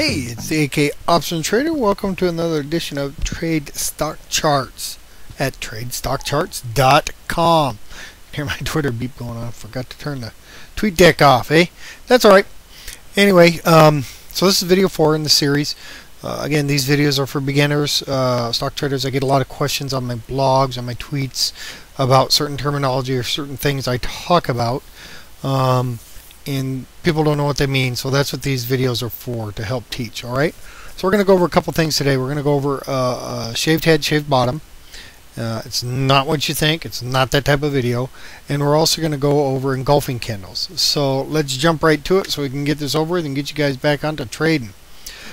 Hey, it's the AK Option Trader. Welcome to another edition of Trade Stock Charts at TradeStockCharts.com. Hear my Twitter beep going on. Forgot to turn the TweetDeck off, eh? That's alright. Anyway, um, so this is video four in the series. Uh, again, these videos are for beginners, uh, stock traders. I get a lot of questions on my blogs, on my tweets about certain terminology or certain things I talk about. Um, and people don't know what they mean so that's what these videos are for to help teach alright so we're going to go over a couple things today. We're going to go over uh, shaved head shaved bottom. Uh, it's not what you think. It's not that type of video. And we're also going to go over engulfing candles. So let's jump right to it so we can get this over with and get you guys back onto trading.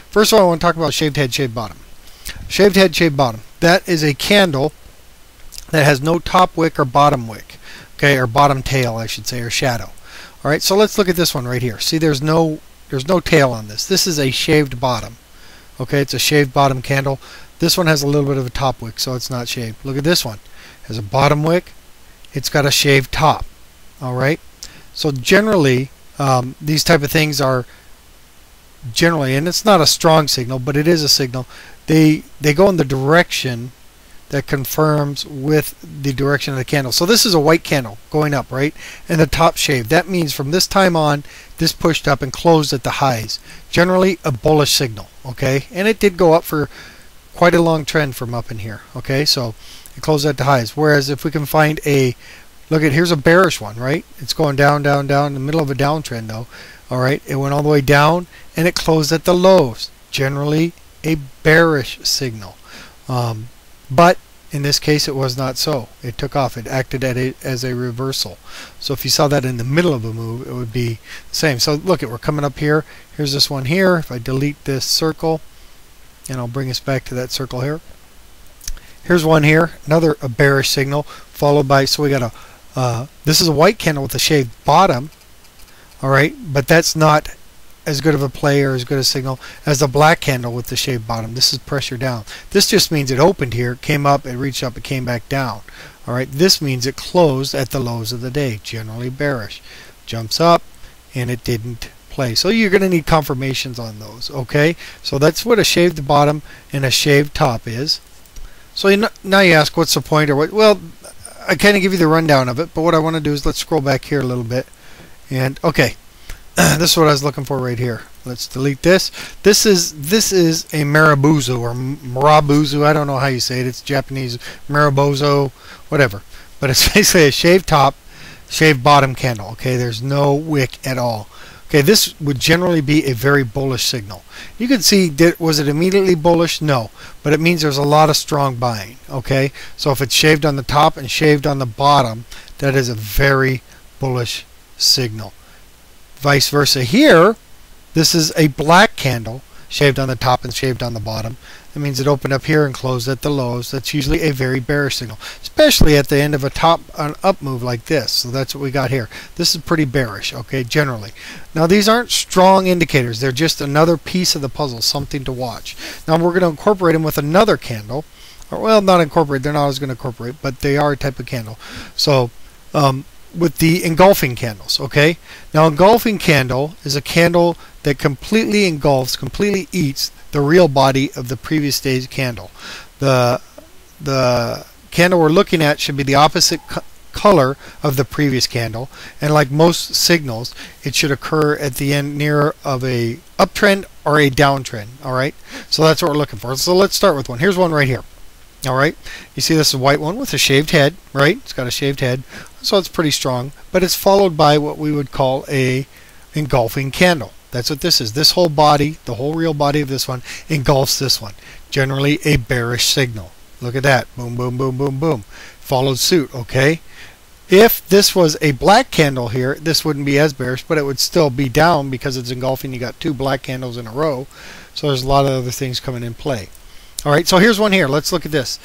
First of all I want to talk about shaved head shaved bottom. Shaved head shaved bottom. That is a candle that has no top wick or bottom wick okay or bottom tail I should say or shadow all right, so let's look at this one right here. See, there's no there's no tail on this. This is a shaved bottom. Okay, it's a shaved bottom candle. This one has a little bit of a top wick, so it's not shaved. Look at this one. It has a bottom wick. It's got a shaved top. All right. So generally, um, these type of things are generally, and it's not a strong signal, but it is a signal. They they go in the direction that confirms with the direction of the candle. So this is a white candle going up, right? And the top shaved. That means from this time on, this pushed up and closed at the highs. Generally a bullish signal, okay? And it did go up for quite a long trend from up in here, okay? So it closed at the highs. Whereas if we can find a, look at, here's a bearish one, right? It's going down, down, down in the middle of a downtrend though. All right, it went all the way down and it closed at the lows. Generally a bearish signal. Um, but in this case, it was not so. It took off. It acted a, as a reversal. So if you saw that in the middle of a move, it would be the same. So look, we're coming up here. Here's this one here. If I delete this circle, and I'll bring us back to that circle here. Here's one here, another a bearish signal, followed by, so we got a, uh, this is a white candle with a shaved bottom, all right, but that's not as good of a play or as good a signal as the black candle with the shaved bottom. This is pressure down. This just means it opened here, came up, it reached up, it came back down. All right, this means it closed at the lows of the day, generally bearish. Jumps up, and it didn't play. So you're going to need confirmations on those. Okay, so that's what a shaved bottom and a shaved top is. So you now you ask, what's the point or what? Well, I kind of give you the rundown of it, but what I want to do is let's scroll back here a little bit. And okay, this is what I was looking for right here. Let's delete this. This is this is a Marabuzu or Marabuzu. I don't know how you say it. It's Japanese Marabozo, whatever. But it's basically a shaved top, shaved bottom candle. Okay, there's no wick at all. Okay, this would generally be a very bullish signal. You can see, did, was it immediately bullish? No, but it means there's a lot of strong buying. Okay, so if it's shaved on the top and shaved on the bottom, that is a very bullish signal. Vice versa here, this is a black candle, shaved on the top and shaved on the bottom. That means it opened up here and closed at the lows. That's usually a very bearish signal, especially at the end of a top an up move like this. So that's what we got here. This is pretty bearish, okay, generally. Now these aren't strong indicators. They're just another piece of the puzzle, something to watch. Now we're going to incorporate them with another candle. Or, well, not incorporate. They're not always going to incorporate, but they are a type of candle. So um, with the engulfing candles okay? Now engulfing candle is a candle that completely engulfs completely eats the real body of the previous day's candle. The the candle we're looking at should be the opposite co color of the previous candle and like most signals it should occur at the end near of a uptrend or a downtrend all right? So that's what we're looking for. So let's start with one. Here's one right here all right you see this is a white one with a shaved head right it's got a shaved head so it's pretty strong, but it's followed by what we would call a engulfing candle. That's what this is. This whole body, the whole real body of this one, engulfs this one. Generally a bearish signal. Look at that. Boom, boom, boom, boom, boom. Followed suit, okay? If this was a black candle here, this wouldn't be as bearish, but it would still be down because it's engulfing. You got two black candles in a row. So there's a lot of other things coming in play. All right, so here's one here. Let's look at this.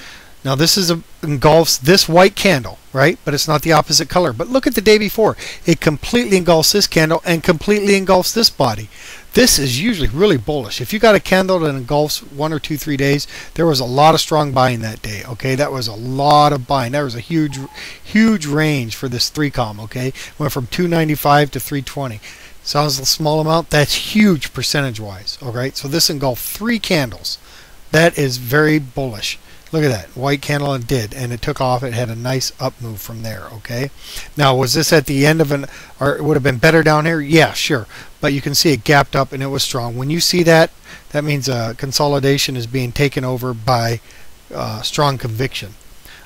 Now this is a, engulfs this white candle, right? But it's not the opposite color. But look at the day before. It completely engulfs this candle and completely engulfs this body. This is usually really bullish. If you got a candle that engulfs one or two, three days, there was a lot of strong buying that day. Okay, that was a lot of buying. That was a huge, huge range for this 3Com. Okay, went from 295 to 320. Sounds a small amount. That's huge percentage-wise. All right, so this engulfed three candles. That is very bullish. Look at that white candle it did, and it took off. It had a nice up move from there. Okay, now was this at the end of an, or it would have been better down here? Yeah, sure, but you can see it gapped up and it was strong. When you see that, that means uh, consolidation is being taken over by uh, strong conviction.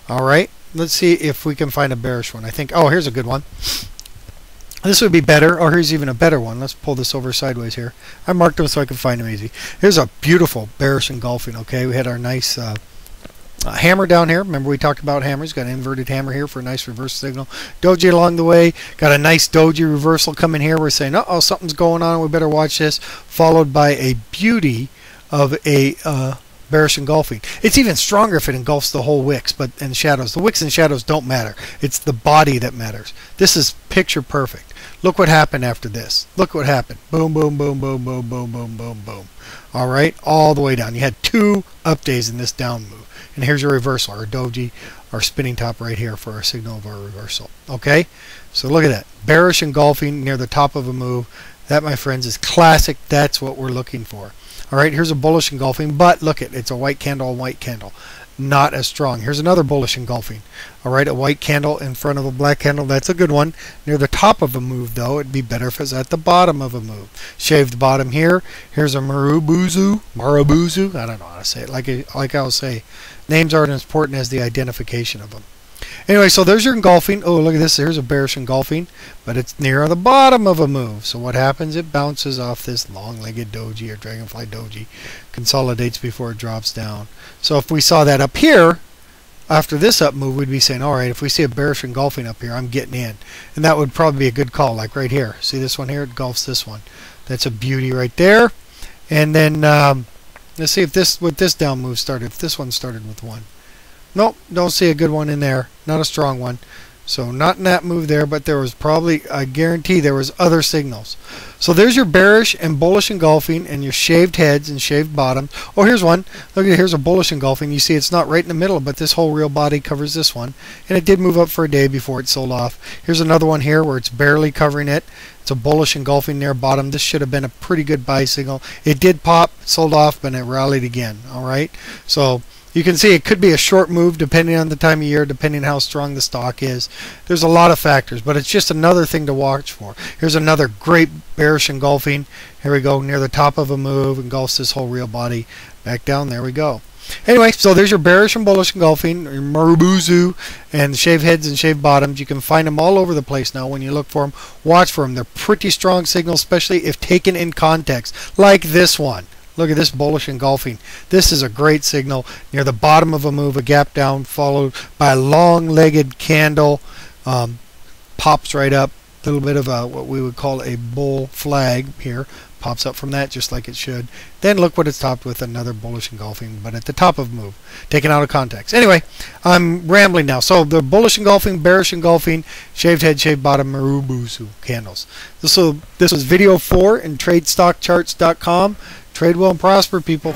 All right, let's see if we can find a bearish one. I think. Oh, here's a good one. This would be better, or here's even a better one. Let's pull this over sideways here. I marked them so I can find them easy. Here's a beautiful bearish engulfing. Okay, we had our nice. Uh, uh, hammer down here. Remember we talked about hammers. Got an inverted hammer here for a nice reverse signal. Doji along the way. Got a nice doji reversal coming here. We're saying, uh-oh, something's going on. We better watch this. Followed by a beauty of a uh, bearish engulfing. It's even stronger if it engulfs the whole wicks, but and shadows. The wicks and shadows don't matter. It's the body that matters. This is picture perfect. Look what happened after this. Look what happened. Boom, boom, boom, boom, boom, boom, boom, boom, boom. All right, all the way down. You had two up days in this down move. And here's your reversal, our doji, our spinning top right here for our signal of our reversal. Okay, so look at that. Bearish engulfing near the top of a move. That, my friends, is classic. That's what we're looking for. All right, here's a bullish engulfing, but look at it's a white candle, white candle not as strong. Here's another bullish engulfing. All right, a white candle in front of a black candle. That's a good one. Near the top of a move, though, it'd be better if it's at the bottom of a move. Shaved bottom here. Here's a Marubuzu. Marubuzu. I don't know how to say it. Like, like I'll say, names aren't as important as the identification of them. Anyway, so there's your engulfing. Oh, look at this. Here's a bearish engulfing, but it's near the bottom of a move. So what happens? It bounces off this long-legged doji or dragonfly doji, consolidates before it drops down. So if we saw that up here, after this up move, we'd be saying, all right, if we see a bearish engulfing up here, I'm getting in. And that would probably be a good call, like right here. See this one here? It engulfs this one. That's a beauty right there. And then um, let's see if this with this down move started. If this one started with one. Nope, don't see a good one in there. Not a strong one. So not in that move there, but there was probably, I guarantee there was other signals. So there's your bearish and bullish engulfing and your shaved heads and shaved bottoms. Oh, here's one. Look at here's a bullish engulfing. You see it's not right in the middle, but this whole real body covers this one. And it did move up for a day before it sold off. Here's another one here where it's barely covering it. It's a bullish engulfing near bottom. This should have been a pretty good buy signal. It did pop, sold off, but it rallied again. All right. So you can see it could be a short move depending on the time of year, depending how strong the stock is. There's a lot of factors, but it's just another thing to watch for. Here's another great bearish engulfing. Here we go, near the top of a move, engulfs this whole real body. Back down, there we go. Anyway, so there's your bearish and bullish engulfing, your Marubuzu, and shave heads and shave bottoms. You can find them all over the place now when you look for them. Watch for them. They're pretty strong signals, especially if taken in context, like this one. Look at this bullish engulfing. This is a great signal near the bottom of a move, a gap down followed by a long-legged candle. Um, pops right up. A little bit of a what we would call a bull flag here. Pops up from that just like it should. Then look what it's topped with another bullish engulfing, but at the top of move, taken out of context. Anyway, I'm rambling now. So the bullish engulfing, bearish engulfing, shaved head, shaved bottom, Marubuzu candles. This, will, this was video four in TradeStockCharts.com. Trade well and prosper, people.